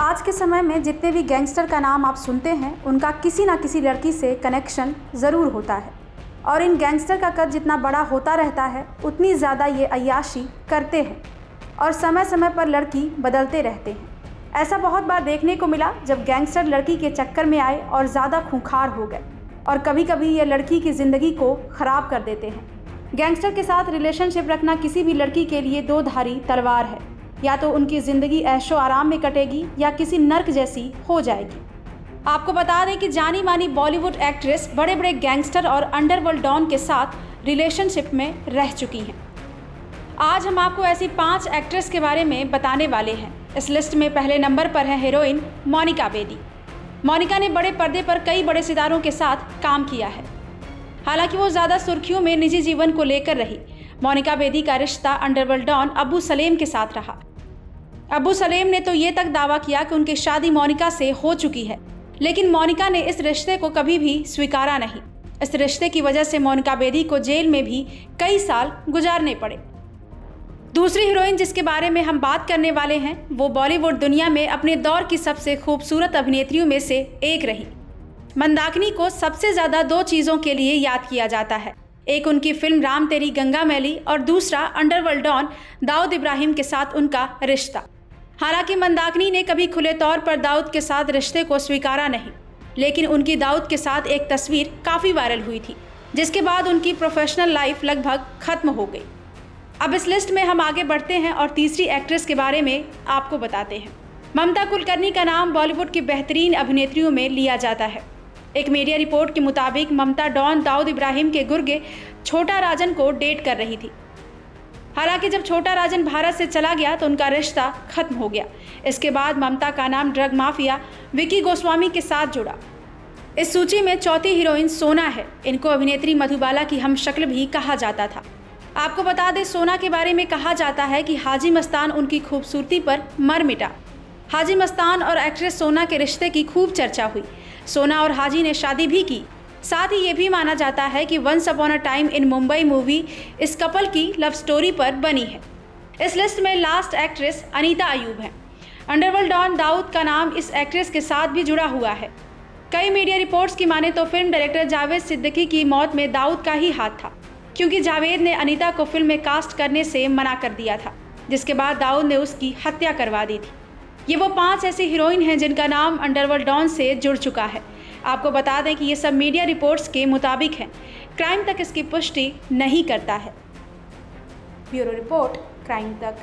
आज के समय में जितने भी गैंगस्टर का नाम आप सुनते हैं, उनका किसी ना किसी लड़की से कनेक्शन ज़रूर होता है। और इन गैंगस्टर का कद जितना बड़ा होता रहता है, उतनी ज़्यादा ये अयाशी करते हैं और समय समय पर लड़की बदलते रहते हैं। ऐसा बहुत बार देखने को मिला जब गैंगस्टर लड़की के चक्कर में आए और ज़्यादा खूंखार हो गए और कभी कभी ये लड़की की ज़िंदगी को ख़राब कर देते हैं। गैंगस्टर के साथ रिलेशनशिप रखना किसी भी लड़की के लिए दो धारी तलवार है। या तो उनकी ज़िंदगी ऐशो आराम में कटेगी या किसी नर्क जैसी हो जाएगी। आपको बता दें कि जानी मानी बॉलीवुड एक्ट्रेस बड़े बड़े गैंगस्टर और अंडरवर्ल्ड डॉन के साथ रिलेशनशिप में रह चुकी हैं। आज हम आपको ऐसी पाँच एक्ट्रेस के बारे में बताने वाले हैं। इस लिस्ट में पहले नंबर पर है हीरोइन मोनिका बेदी। मोनिका ने बड़े पर्दे पर कई बड़े सितारों के साथ काम किया है। हालाँकि वो ज़्यादा सुर्खियों में निजी जीवन को लेकर रही। मोनिका बेदी का रिश्ता अंडरवर्ल्ड डॉन अबू सलेम के साथ रहा। अबू सलेम ने तो ये तक दावा किया कि उनकी शादी मोनिका से हो चुकी है, लेकिन मोनिका ने इस रिश्ते को कभी भी स्वीकारा नहीं। इस रिश्ते की वजह से मोनिका बेदी को जेल में भी कई साल गुजारने पड़े। दूसरी हीरोइन जिसके बारे में हम बात करने वाले हैं, वो बॉलीवुड दुनिया में अपने दौर की सबसे खूबसूरत अभिनेत्रियों में से एक रही। मंदाकिनी को सबसे ज़्यादा दो चीज़ों के लिए याद किया जाता है। एक उनकी फ़िल्म राम तेरी गंगा मैली और दूसरा अंडरवर्ल्ड डॉन दाऊद इब्राहिम के साथ उनका रिश्ता। हालाँकि मंदाकिनी ने कभी खुले तौर पर दाऊद के साथ रिश्ते को स्वीकारा नहीं, लेकिन उनकी दाऊद के साथ एक तस्वीर काफ़ी वायरल हुई थी, जिसके बाद उनकी प्रोफेशनल लाइफ लगभग खत्म हो गई। अब इस लिस्ट में हम आगे बढ़ते हैं और तीसरी एक्ट्रेस के बारे में आपको बताते हैं। ममता कुलकर्णी का नाम बॉलीवुड की बेहतरीन अभिनेत्रियों में लिया जाता है। एक मीडिया रिपोर्ट के मुताबिक ममता डॉन दाऊद इब्राहिम के गुर्गे छोटा राजन को डेट कर रही थी। हालाँकि जब छोटा राजन भारत से चला गया तो उनका रिश्ता खत्म हो गया। इसके बाद ममता का नाम ड्रग माफिया विकी गोस्वामी के साथ जुड़ा। इस सूची में चौथी हीरोइन सोना है। इनको अभिनेत्री मधुबाला की हम शक्ल भी कहा जाता था। आपको बता दें, सोना के बारे में कहा जाता है कि हाजी मस्तान उनकी खूबसूरती पर मर मिटा। हाजी मस्तान और एक्ट्रेस सोना के रिश्ते की खूब चर्चा हुई। सोना और हाजी ने शादी भी की। साथ ही ये भी माना जाता है कि once upon a time in Mumbai movie इस कपल की लव स्टोरी पर बनी है। इस लिस्ट में लास्ट एक्ट्रेस अनीता अयूब है। अंडरवर्ल्ड डॉन दाऊद का नाम इस एक्ट्रेस के साथ भी जुड़ा हुआ है। कई मीडिया रिपोर्ट्स की माने तो फ़िल्म डायरेक्टर जावेद सिद्दीकी की मौत में दाऊद का ही हाथ था, क्योंकि जावेद ने अनीता को फ़िल्म में कास्ट करने से मना कर दिया था, जिसके बाद दाऊद ने उसकी हत्या करवा दी थी। ये वो पाँच ऐसी हीरोइन हैं जिनका नाम अंडरवर्ल्ड डॉन से जुड़ चुका है। आपको बता दें कि ये सब मीडिया रिपोर्ट्स के मुताबिक हैं। क्राइम तक इसकी पुष्टि नहीं करता है। ब्यूरो रिपोर्ट, क्राइम तक।